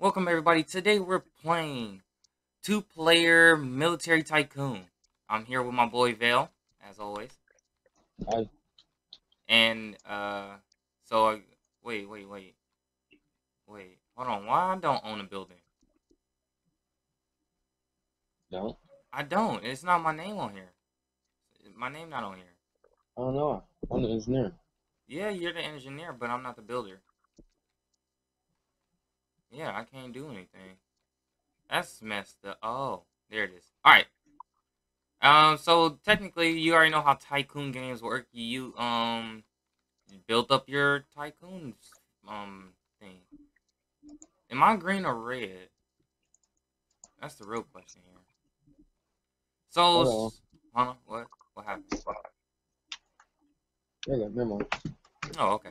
Welcome everybody. Today we're playing two-player military tycoon. I'm here with my boy Vale, as always. Hi. And uh, so I, wait, wait, wait, wait. Hold on. Why I don't own a building? No, I don't. It's not my name on here. My name not on here. I don't know. I'm the engineer. Yeah, you're the engineer, but I'm not the builder. Yeah, I can't do anything. That's messed up. Oh, there it is. All right. Um, so technically, you already know how tycoon games work. You um build up your tycoons um thing. Am I green or red? That's the real question here. So, Hold on. s- hold on. What? What happened? Yeah, yeah, never mind. Oh, okay.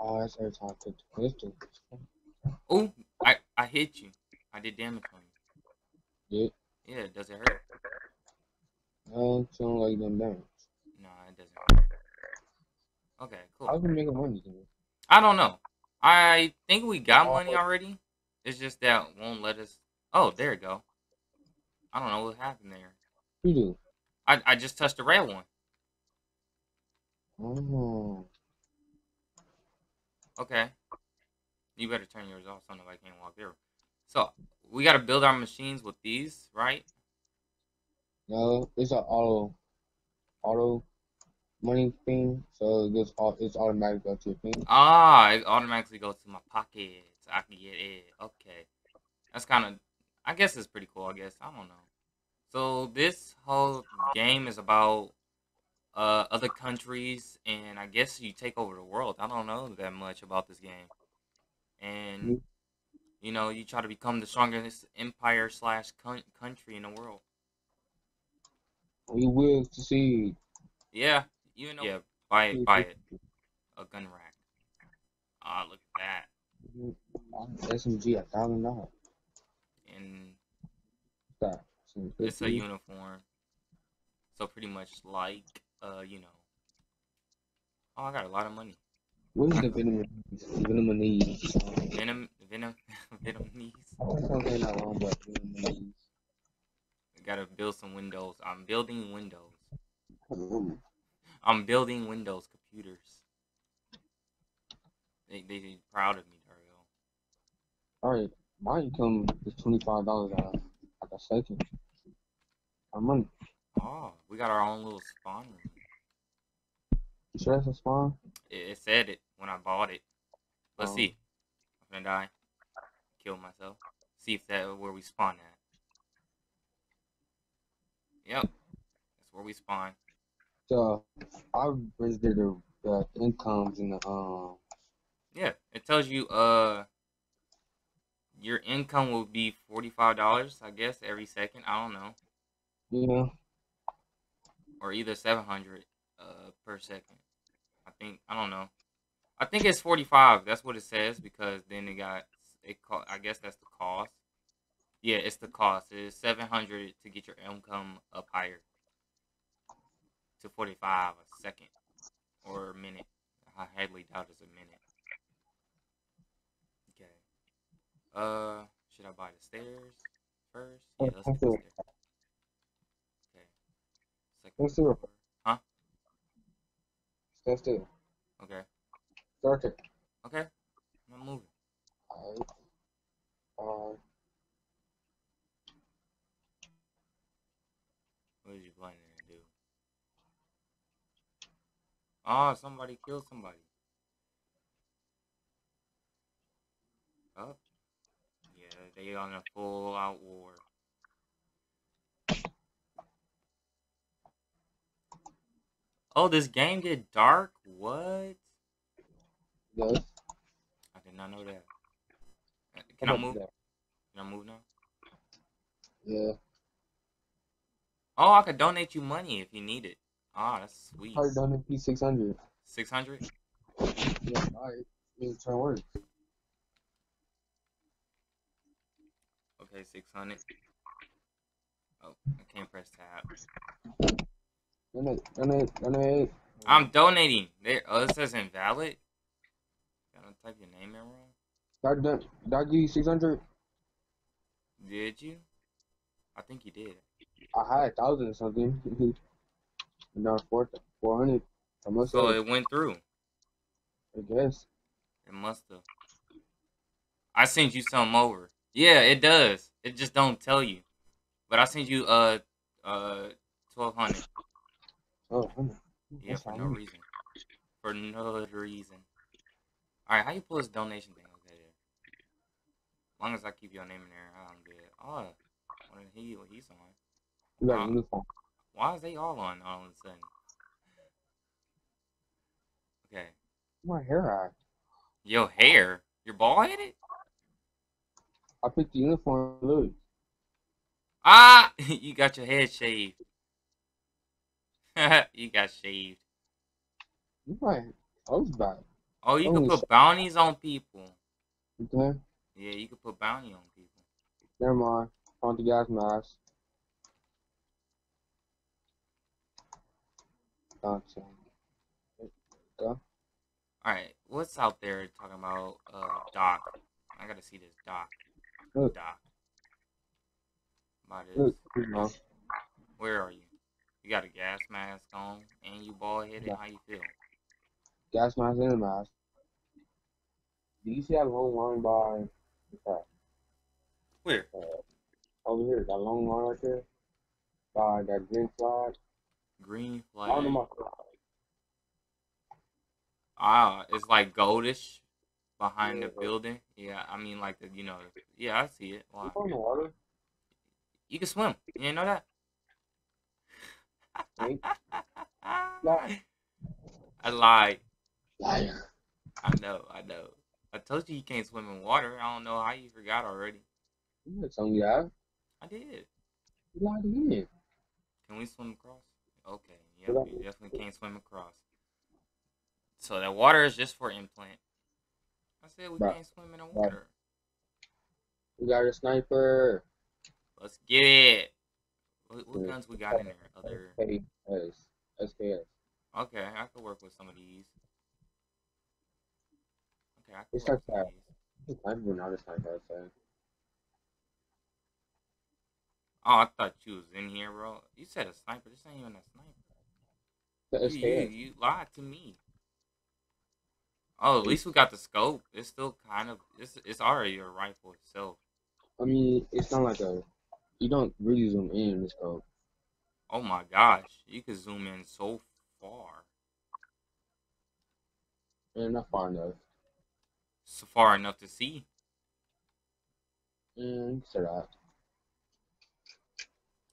Oh, that's every time I pistol. Oh, I I hit you. I did damage on you. Yeah, Yeah, does it hurt? no, sound like them damage. No, it doesn't hurt. Okay, How cool. can we make money then? I don't know. I think we got money already. It's just that won't let us. Oh, there you go. I don't know what happened there. You do. I I just touched the red one. Oh, Okay. You better turn yours off so nobody can walk through. So we got to build our machines with these, right? no, it's an auto, auto money thing. So it au- it's automatic go to your thing. Ah, it automatically goes to my pocket, so I can get it. Okay, that's kind of, I guess it's pretty cool. I guess I don't know. So this whole game is about uh other countries, and I guess you take over the world. I don't know that much about this game, and Mhm. you know you try to become the strongest empire slash country in the world. We will succeed. Yeah, you know. Yeah, buy it, buy it. A gun rack. Ah, look at that. Mhm. SMG a thousand dollars. And. It's a uniform. So pretty much like uh, you know. Oh, I got a lot of money. Where's the venom? Venom knees. Venom, venom, venom knees. I think I'm saying that wrong, but venom knees. Gotta build some windows. I'm building windows. Ooh. I'm building Windows computers. They they they proud of me, Dario. Alright, my income is twenty five dollars a like a second. I'm money. Oh, we got our own little spawn room. You sure that's a spawn? It, it said it when I bought it. Let's Oh. see. I'm gonna die. Kill myself. See if that where we spawn at. Yep. That's where we spawn. So I registered the, the incomes in the um Yeah. It tells you uh your income will be forty five dollars, I guess, every second. I don't know. yeah. Or either seven hundred uh per second. I think I don't know. I think it's forty five. That's what it says because then it got it co- I guess that's the cost. Yeah, it's the cost. It's seven hundred to get your income up higher to forty five a second or a minute. I highly doubt it's a minute. Okay. Uh, should I buy the stairs first? Yeah, let's get the Okay. stairs. Okay. Second Let's do it. floor. Stay still. Okay. Start it. Okay. I'm moving. Alright. Alright. Uh, what is you planning to do? Oh, ah, somebody killed somebody. Oh. Yeah, they on a full out war. Oh, this game get dark? What? Yes. I did not know that. Can I move? Can I move now? Yeah. Oh, I could donate you money if you need it. Ah, that's sweet. Already done in P six hundred. Six hundred? Yeah, alright. It's trying to work. Okay, six hundred. Oh, I can't press tab. Donate, donate, donate. I'm donating. There. Oh, it says invalid. Gotta type your name in wrong. Did I, did give you 600? Did you? I think you did. I had a thousand or something. and now four, 400. I must So it went through. I guess. It must have. I sent you something over. Yeah, it does. It just don't tell you. But I sent you uh uh twelve hundred. Oh. Yeah, for no reason. For no reason. Alright, how you pull this donation thing? Okay, there. As long as I keep your name in there, I'm good. Oh, he what he's on? You got a uniform. Why is they all on all of a sudden? Okay. My hair at? Your hair? You're bald headed? I picked the uniform. Look. Ah! you got your head shaved. you got shaved. You my clothes back. Oh, you can put shit. bounties on people. Okay. Yeah, you can put bounty on people. Never mind. On the gas mask. Gotcha. Go. Alright, what's out there talking about uh Doc? I gotta see this Doc. Look. Doc. About this. Look. Where are you? You got a gas mask on and you bald headed. Yeah. How you feel? Gas mask and a mask. Do you see that long line by what's that? Where? Uh, over here, that long line right there? By that green flag? Green I don't flag. my flag. Ah, it's like goldish behind the building. Yeah, I mean like the you know. Yeah, I see it. Why? You go in the water? You can swim. You didn't know that? Lie. I lied. Liar. I know. I know. I told you you can't swim in water. I don't know how you forgot already. You had something you. I did. You lied again. Can we swim across? Okay. Yeah, we definitely can't swim across. So that water is just for implant. I said we can't swim in the water. We got a sniper. Let's get it. What, what guns we got in there? Other. SKS. SKS. Okay, I could work with some of these. Okay, I could It's work with like some of that. these. Sniper, not a sniper. Oh, I thought you was in here, bro. You said a sniper. This ain't even a sniper. You, you, you lied to me. Oh, at least we got the scope. It's still kind of it's it's already a rifle itself. I mean, it's not like a. You don't really zoom in this scope. Oh my gosh, you can zoom in so far, And not far enough. so far enough to see. And you can say that.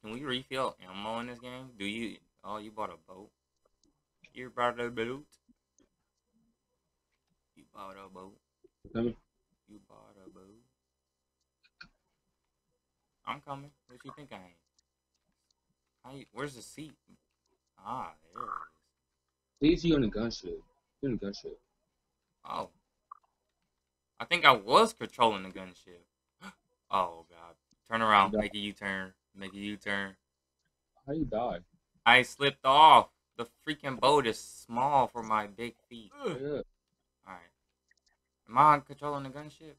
Can we refill ammo in this game? Do you? Oh, you bought a boat. You bought a boat. You bought a boat. Me? You bought a boat. I'm coming. What you think I ain't? How where's the seat? Ah, there it is. They you on the gunship. You on the gunship. Oh. I think I was controlling the gunship. Oh god. Turn around, make a U turn. Make a U turn. How you die? I slipped off. The freaking boat is small for my big feet. Yeah. Alright. Am I controlling the gunship?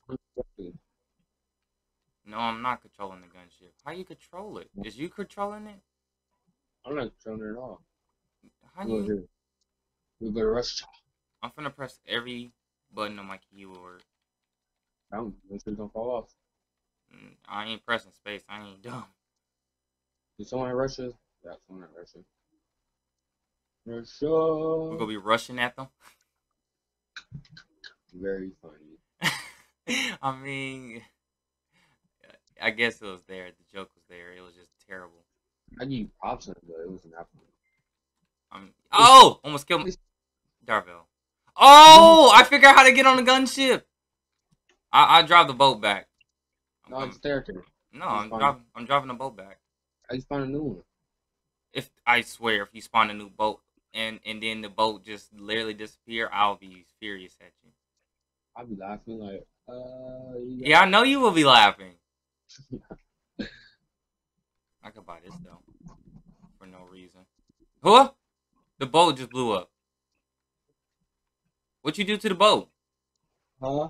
No, I'm not controlling the gunship. How you control it? Is you controlling it? I'm not controlling it at all. How Look you. We to rush. I'm finna press every button on my keyboard. Make sure it don't fall off. Mm, I ain't pressing space. I ain't dumb. Did someone rush us? Yeah, someone rush us. Russia. We're gonna be rushing at them. Very funny. I mean, I guess it was there. The joke was there. It was just terrible. I give you props on it, but it wasn't that funny. Um, oh, almost killed me. Darville. Oh, I figured out how to get on the gunship. I I drive the boat back. I'm No, coming- it's there. too. no, I'm driving. I'm driving the boat back. I just found a new one. If I swear, if you spawn a new boat and and then the boat just literally disappear, I'll be furious at you. I'll be laughing like, uh, you Yeah, I know you will be laughing. I could buy this though, for no reason. Huh? The boat just blew up. What you do to the boat? Huh?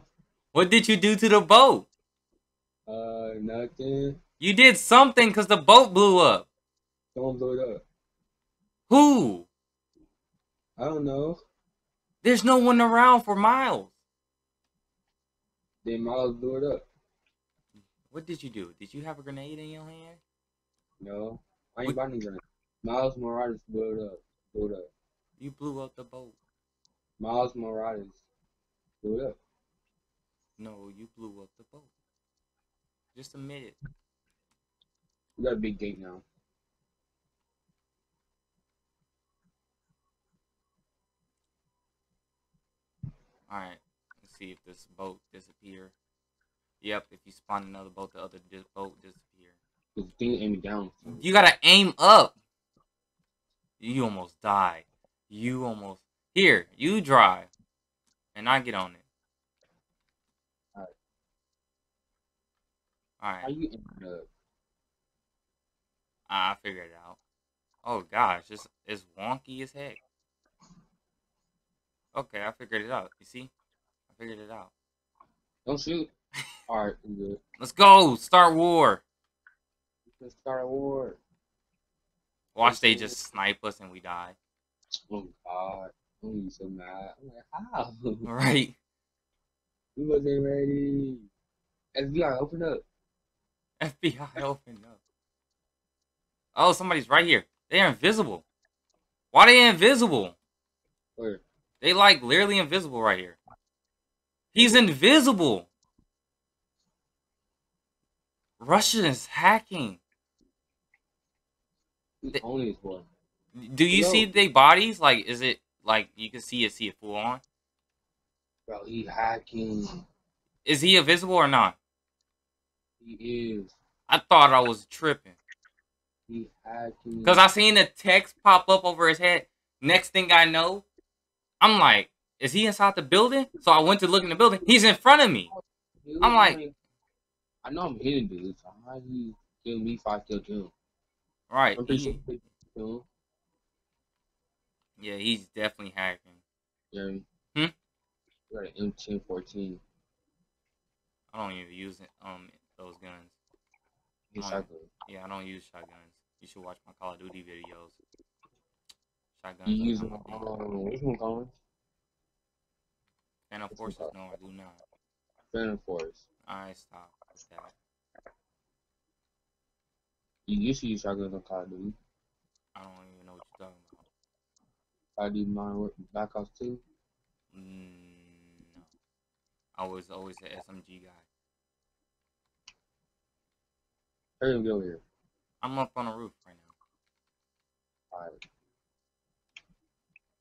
What did you do to the boat? Uh, nothing. You did something because the boat blew up. Someone blew it up. Who? I don't know. There's no one around for miles. Then Miles blew it up. What did you do? Did you have a grenade in your hand? No, I ain't buying grenade. Miles Morales blew it up. Blew it up. You blew up the boat. Miles Morales blew it up. No, you blew up the boat. Just admit it. We got a big gate now. Alright, let's see if this boat disappear. Yep, if you spawn another boat, the other dis- boat disappear. The thing aimed down. You gotta aim up. You almost died. You almost here. You drive, and I get on it. Alright. All right. How you aiming up? I figured it out. Oh gosh, it's it's wonky as heck. Okay, I figured it out. You see, I figured it out. Don't shoot. All right, good. Let's go. Start war. Let's start war. Watch they just snipe us and we die. Oh God, I'm so mad. I'm like, how? Right. we wasn't ready. FBI, open up. FBI open up. Oh, somebody's right here. They're invisible. Why they invisible? Where? They like literally invisible right here. He's invisible. Russia is hacking. The- this boy? Do you No. see their bodies? Like, is it like you can see it, see it full on? Bro, he hacking. Is he invisible or not? He is. I thought I was tripping He hacking. because I seen the text pop up over his head. Next thing I know, I'm like, is he inside the building? So I went to look in the building. He's in front of me. I'm like- I, I know I'm hitting dudes. So how you kill me if I kill him? Right. He- sure yeah, he's definitely hacking. You know what I? Hmm? An M1014. I don't even use it, um those guns. Oh. shotgun. Yeah, I don't use shotguns. You should watch my Call of Duty videos. Shotguns. You use um, my thing. which one, Colin? And of what's course, it no, I do not. Phantom Force. I stop with that. You used to use shotguns on Call of Duty. I don't even know what you're talking about. Of Duty Modern War- Black Ops 2. Mm, no. I was always an SMG guy. Hurry get over here. I'm up on the roof right now. Alright.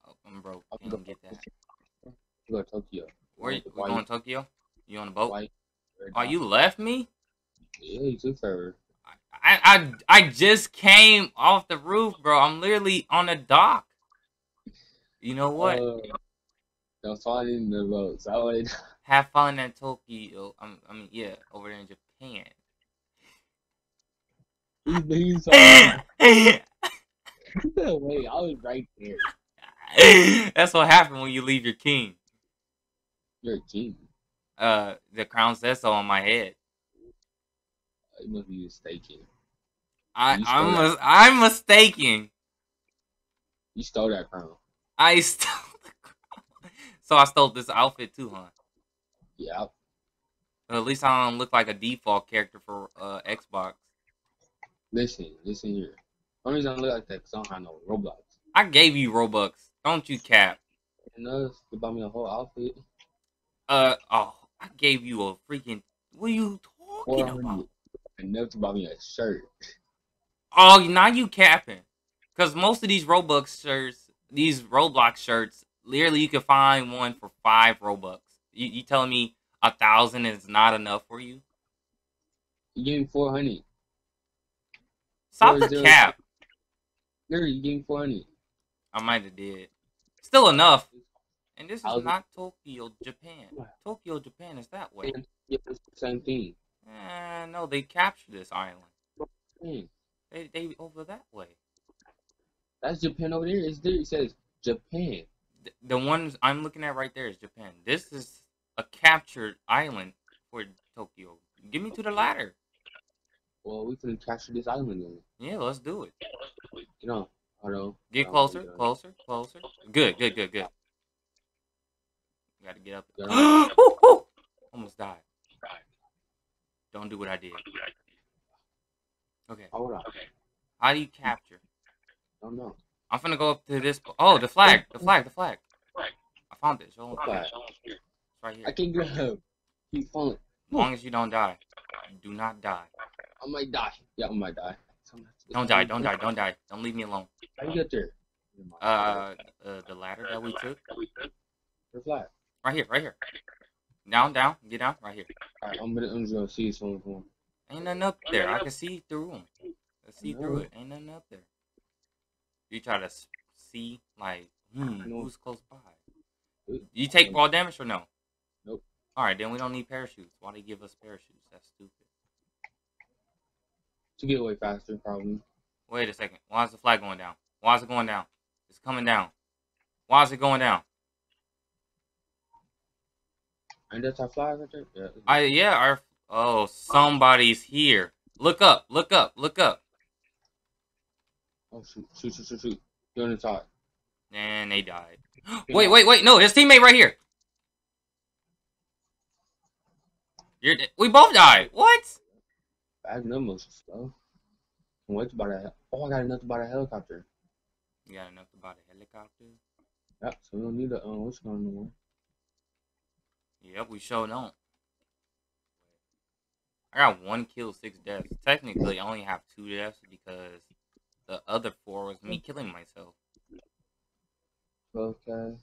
Oh, I'm broke. Can't go- get that. Go to Tokyo. Where you, we going to Tokyo? You on the boat? Oh, you left me? Yeah, you took forever. I, I I just came off the roof, bro. I'm literally on a dock. You know what? Uh, fall in the boat. I would. Have fun in Tokyo. I mean, yeah, over there in Japan. He's so Wait, I was right there. That's what happened when you leave your king. You're a king. Uh, the crown says so on my head. You must be mistaken. I I'm mis- I'm mistaken. You stole that crown. I stole the crown. So I stole this outfit too, huh? Yeah. At least I don't look like a default character for uh Xbox. Listen, listen here. The Only reason I look like that because I don't have no Roblox. I gave you Robux. Don't you cap? And us, they bought me a whole outfit. Uh oh, I gave you a freaking. What are you talking about? 400. And never to buy me a shirt. Oh, now you capping. Cause most of these Robux shirts, these Roblox shirts, literally you can find one for five Robux. You, you telling me a thousand is not enough for you? You gave me 400. Stop Four the cap. Literally, you gave me 400. I might have did. Still enough. And this is Thousand. not Tokyo, Japan. Tokyo, Japan is that way. Yeah, it's the same thing. Eh, no, they captured this island. They they over that way. that's Japan over there. It's there. It says Japan. The, the ones I'm looking at right there is Japan. This is a captured island for Tokyo. Give me to the ladder. Well, we can capture this island then. Yeah, let's do it. You know, know. Get closer, closer, closer. Good, good, good, good. You gotta get up. Yeah. Woo, woo. Almost died. Don't do what I did. Okay. Hold on. Okay. How do you capture? Don't know. I'm finna go up to this. Oh, the flag, the flag, the flag. I found it. Show 'em the flag. Flag. It's right here. I can't get him. Keep falling. As long as you don't die. Do not die. I might die. Yeah, I might die. Don't die. Don't die. Don't die. Don't leave me alone. How do you get there? Uh, uh the ladder that we took. The flag. Right here. Right here. Down, down. Get down. Right here. Alright, I'm gonna, I'm just gonna see someone from. Ain't nothing up there. I can see through them. I see through it. Ain't nothing up there. You try to see, like, hmm, No. who's close by? You take ball damage or no? Nope. Alright, then we don't need parachutes. Why do they give us parachutes? That's stupid. To get away faster, probably. Wait a second. Why is the flag going down? Why is it going down? It's coming down. Why is it going down? And that's our flag right there? Yeah. I yeah, our oh somebody's here. Look up, look up, look up. Oh, shoot, shoot, shoot, shoot, shoot. You're on the top. And they died. wait, wait, wait, no, his teammate right here. You're we both died. What? Bag numbers and stuff. Can't wait to buy that. Oh, I got enough to buy a helicopter. You got enough to buy the helicopter? Yep, so we don't need a, um, what's going on anymore. Yep, we sure don't. I got one kill, six deaths. Technically, I only have two deaths because the other four was me killing myself. Okay.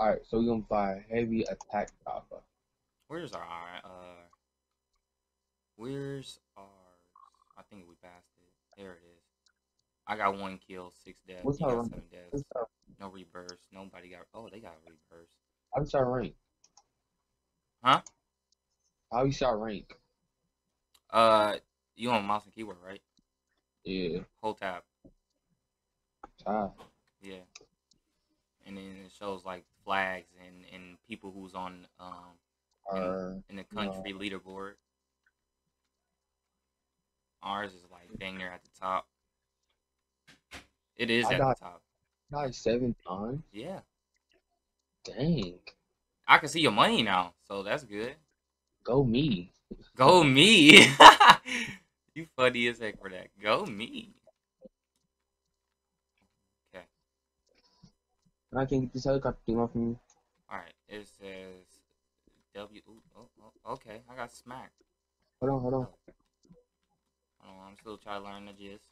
Alright, so we're gonna buy heavy attack chopper. Where's our uh? Where's our I think we passed it. There it is. I got one kill, six deaths. What's our seven deaths. No rebirths. Nobody got. Oh, they got we start rank? Huh? How you start rank? Uh, you on mouse and keyboard, right? Yeah. Whole tab. Ah, Yeah. And then it shows like flags and and people who's on um our, in the country leaderboard. Ours is like dang near at the top. It is I at got- the top. died seven times? Yeah. Dang. I can see your money now, so that's good. Go me. Go me. you funny as heck for that. Go me. Okay. I can't get this helicopter thing off me. Alright. It says W ooh, oh, oh, okay, I got smacked. Hold on, hold on. Oh. Hold on, I'm still trying to learn the gist.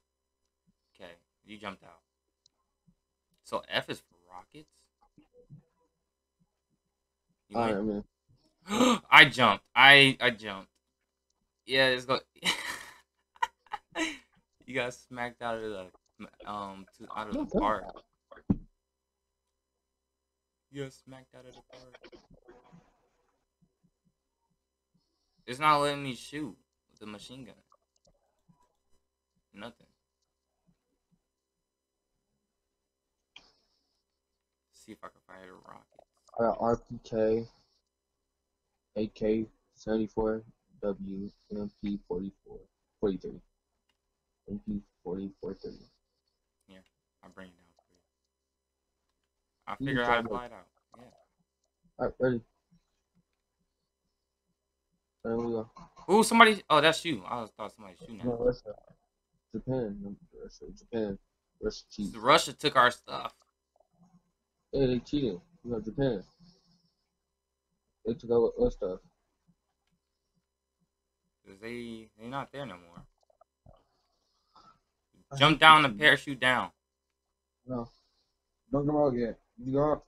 Okay, you jumped out. So F is for rockets? You Alright, man. I jumped. I I jumped. Yeah, it's go. you got smacked out of the um to, out of No, the park. You got smacked out of the park. It's not letting me shoot with the machine gun. Nothing. see if I can fire the rocket. Uh, I got RPK, AK 74, W, MP 44, 43. MP 44, 30. I'll bring it down for you. I You figure out how to it out. Yeah. Alright, ready. There we go. Ooh, somebody. Oh, that's you. I thought somebody was shooting at No. Russia. Japan. Russia. Japan. Russia cheat. Russia took our stuff. Hey, they cheated. You know, Japan. They took out our stuff. Cause they they not there no more. Jump down and parachute down. No. Don't come out yet. You go.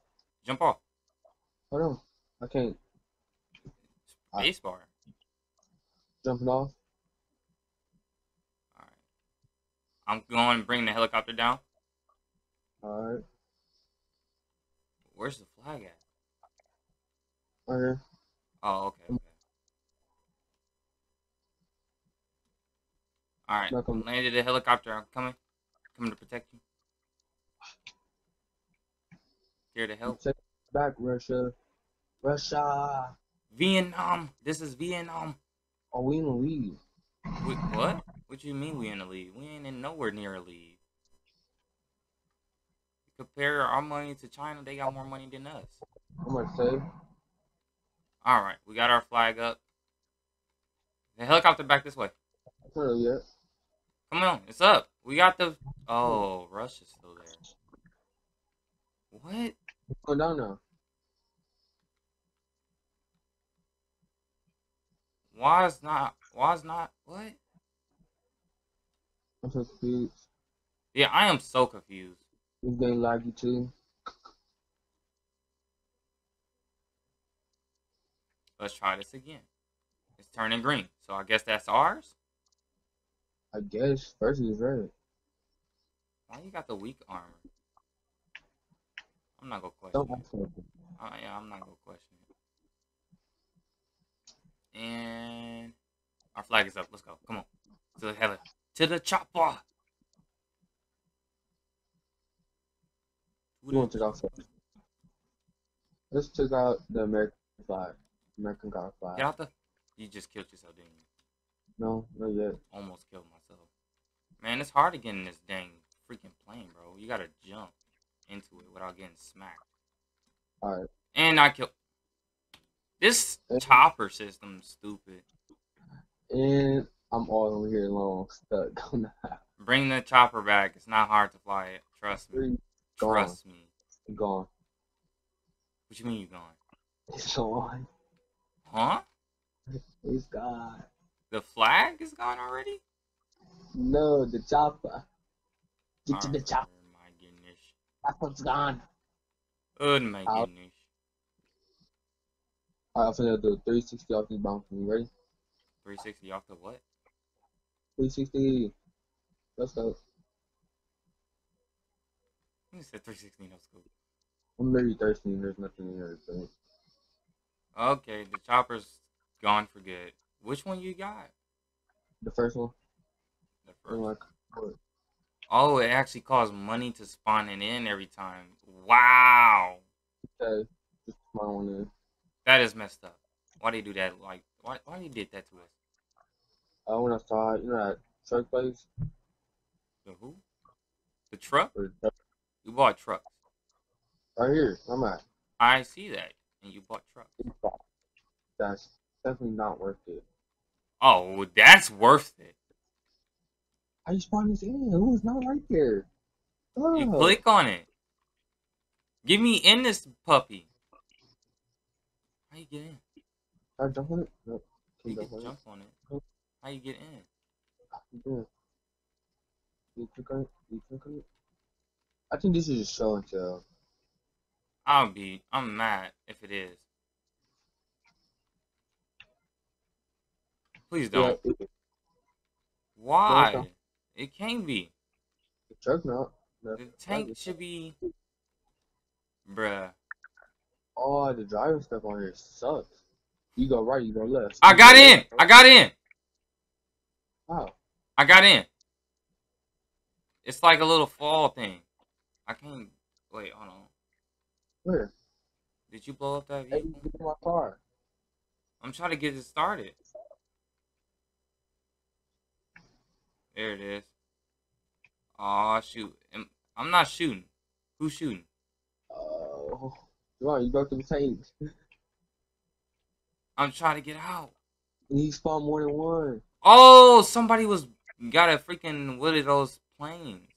Jump off. Hold on. I can't. Space bar. Jumping off. All right. I'm going to bring the helicopter down. Alright. Where's the flag at? Right here. Oh, okay. okay. All right. Welcome. Landed the helicopter. I'm coming. Coming to protect you. Here to help. Back, Russia. Russia. Vietnam. This is Vietnam. Are we in the lead? We, what? What you mean we in a lead? We ain't in nowhere near a lead. Compare our money to China, they got more money than us. I'm gonna say. All right, we got our flag up. The helicopter back this way. Don't yet. Come on, it's up. We got the. Oh, Russia's still there. What? Oh down now. Why is not? Why is not? What? I'm so confused. Yeah, I am so confused. This game laggy too. Let's try this again. It's turning green, so I guess that's ours. I guess first is red. Why you got the weak armor? I'm not gonna question. It. Uh, yeah, I'm not gonna question it. And our flag is up. Let's go. Come on. To the heli. To the chopper. We want to go first. Let's check out the American flag. American God flag. Get out the. You just killed yourself, didn't you? No, not yet. Almost killed myself. Man, it's hard to get in this dang freaking plane, bro. You gotta jump into it without getting smacked. Alright. And I killed. This chopper system's stupid. And I'm all over here alone, stuck on the house. Bring the chopper back. It's not hard to fly it. Trust me. Gone. Trust me. Gone. What do you mean you gone? It's on. Huh? It's gone. The flag is gone already? No, the chopper. Get to the Oh, chopper. my goodness. Chopper's gone. Oh my goodness. Alright, I'm finna do 360 off this bounce. You ready? 360 off the what? 360. Let's go. You said 360 no scope. I'm literally thirsty and there's nothing in here. So. Okay, the chopper's gone for good. Which one you got? The first one. The first. like, Oh, it actually costs money to spawn it in every time. Wow. okay, just my one in. That is messed up. Why do you do that? Like, why, why you did that to us? Uh, I went outside, you know that truck place? The who? The truck? Or the truck- You bought trucks. Right here, I'm at. I see that. And you bought trucks. That's definitely not worth it. Oh, that's worth it. I just spawn this in? It was not right there. You Oh, click on it. Give me in this puppy. How you get in? I jump on it? No. You can jump on it. How you get in? You. You click on it? You click on it? I think this is a show and tell. I'll be. I'm mad if it is. Please don't. Yeah, it- Why? It can't be. the truck not. No, The tank should be. Bruh. Oh, the driving stuff on here sucks. You go right, you go left. I got go in. left. I got in. How? I got in. It's like a little fall thing. I can't. Wait, hold on. Where? Did you blow up that vehicle? my car. I'm trying to get it started. There it is. Aw, shoot. I'm not shooting. Who's shooting? Oh, come you broke the tanks. I'm trying to get out. He spawned more than one. Oh, somebody was got a freaking what are those planes?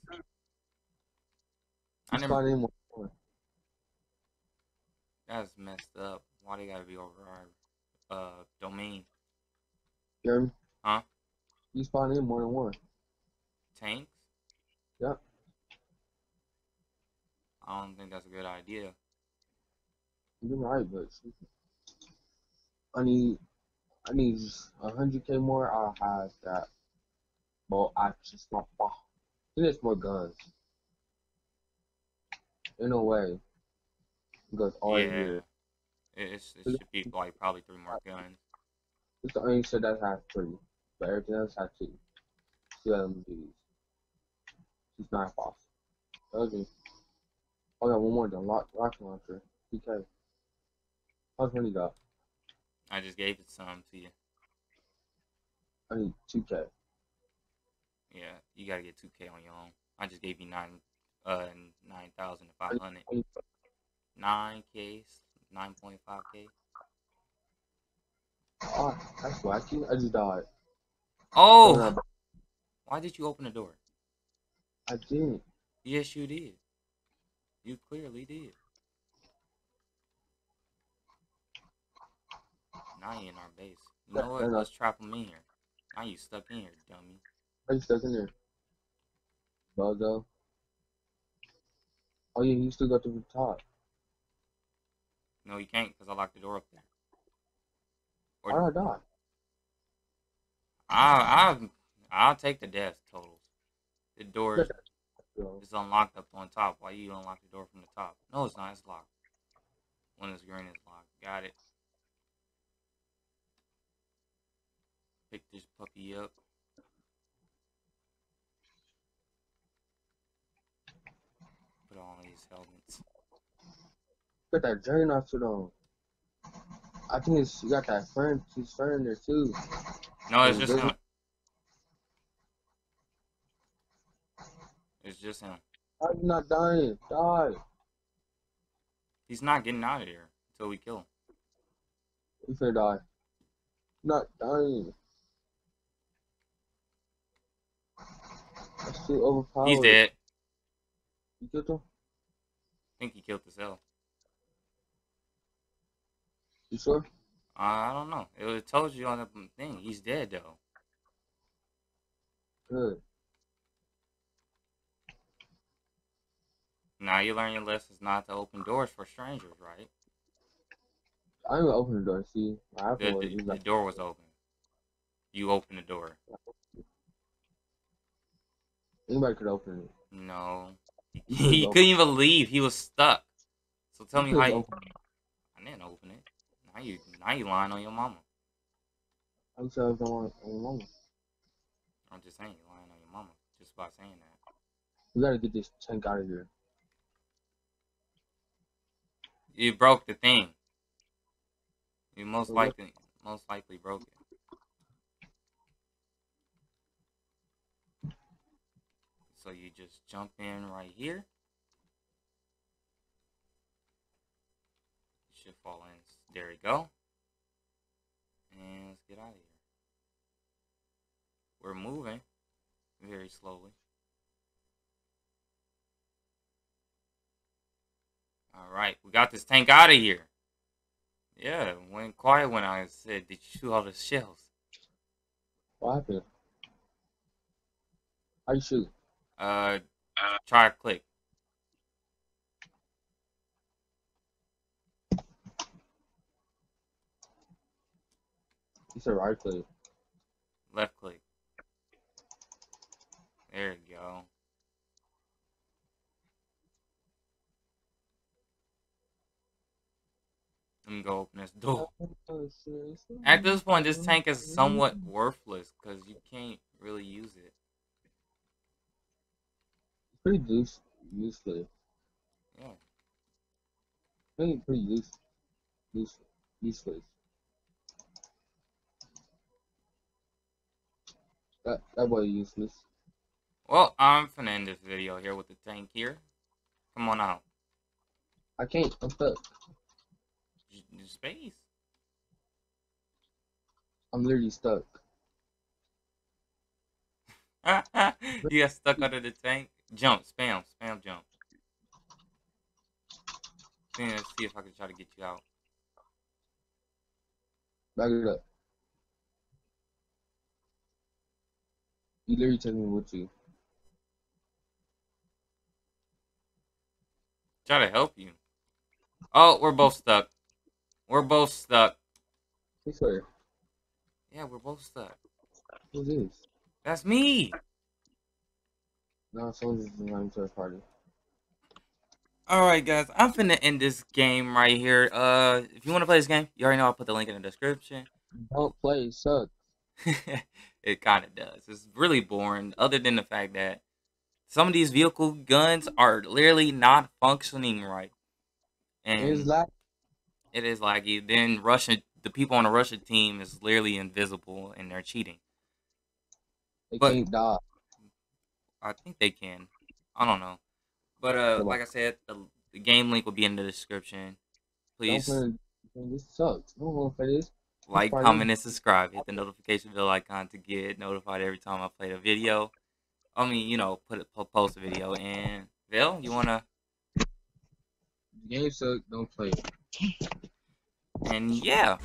I never. in more. That's messed up. Why they gotta be over our uh domain? You me? Huh? You spawned in more than one. Tanks? Yep. I don't think that's a good idea. You're right, but I need, I need hundred k more. I'll have that. Well, I just not. There's more guns. In a way, because all yeah. It, it's, it should be like probably three more guns. It's the only shit that has three, but everything else has two. Two LMGs. She's not boss. Okay. Oh yeah, one more. The lock rocket launcher. PK. How's money you got? I just gave it some to you. I need two K. Yeah, you gotta get two K on your own. I just gave you nine, uh, nine thousand five hundred. Nine K, nine point five K. Oh, that's wacky. I just died. Oh, why did you open the door? I didn't. Yes, you did. You clearly did. Now you in our base. You know what? Let's trap him in here. Now you stuck in here, dummy. Are you stuck in there? Bozo. Oh yeah, you still got to the top. No, you can't because I locked the door up there. Or, How did I? I I'll take the death totals. The door is, is unlocked up on top. Why you unlock the door from the top? No, it's not. It's locked. When it's green, it's locked. Got it. Pick this puppy up. Put on these helmets. Put that drain off it on. I think it's you got that fern, his fern there too. No, it's just him. It's just him. I'm not dying. Die. He's not getting out of here until we kill him. He's gonna die. Not dying. That's too overpowered. He's dead. You killed him? I think he killed the cell. You sure? Uh, I don't know. It was told you on the thing. He's dead though. Good. Now you learn your lessons not to open doors for strangers, right? I didn't open the door. See, the, the, the door was open. You opened the door. Anybody could open it. No, he, couldn't even leave. He was stuck. So tell me how you. I didn't open it. Now you, now you lying on your mama. I'm sorry, I don't want on your mama. I'm just saying you're lying on your mama just by saying that. We gotta get this tank out of here. You broke the thing. You most likely, most likely broke it. So you just jump in right here. You should fall in. There we go. And let's get out of here. We're moving very slowly. Alright, we got this tank out of here. Yeah, when quiet when I said, did you shoot all the shells? What happened? How you shoot? Uh, try click. You said right click. Left click. There you go. Let me go open this door. At this point, this tank is somewhat worthless because you can't really use it pretty use, useless. Yeah. Oh. Pretty, pretty use, use, useless. That, that boy useless. Well, I'm finna end this video here with the tank here. Come on out. I can't. I'm stuck. Space. I'm literally stuck. you got stuck under the tank? Jump, spam, spam, jump. let's see if I can try to get you out. Back it up. You literally took me with you. Try to help you. Oh, we're both stuck. We're both stuck. Who's there? Yeah, we're both stuck. Who's this? That's me. No, someone's running to a party. Alright guys, I'm finna end this game right here. Uh if you wanna play this game, you already know I'll put the link in the description. Don't play, sucks. it kinda does. It's really boring, other than the fact that some of these vehicle guns are literally not functioning right. And It is laggy. Then Russia, the people on the Russia team is literally invisible and they're cheating. They But- can't die. I think they can. I don't know. But uh, like I said, the, the game link will be in the description. Please man, This sucks. I don't want to play this. like, comment, and subscribe. Hit the notification bell icon to get notified every time I play a video. I mean, you know, put po- post a video. And Vel, you wanna? The game sucks. Don't play it. And yeah.